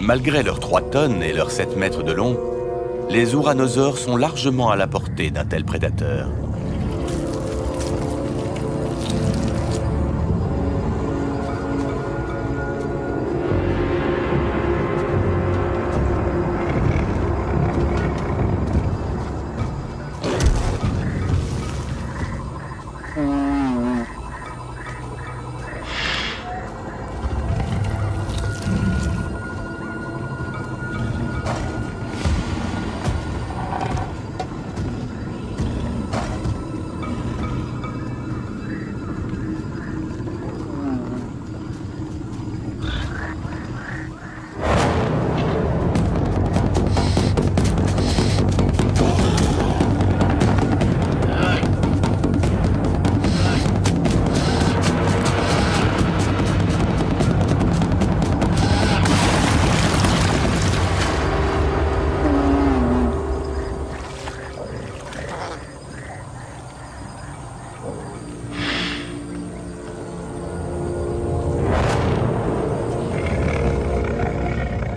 Malgré leurs 3 tonnes et leurs 7 mètres de long, les ouranosaures sont largement à la portée d'un tel prédateur. Euh,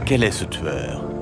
Quel est ce tueur?